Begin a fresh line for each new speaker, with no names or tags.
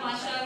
Masha